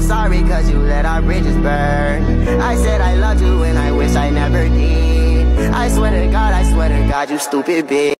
so sorry cause you let our bridges burn. I said I loved you and I wish I never did. I swear to God, I swear to God, you stupid bitch.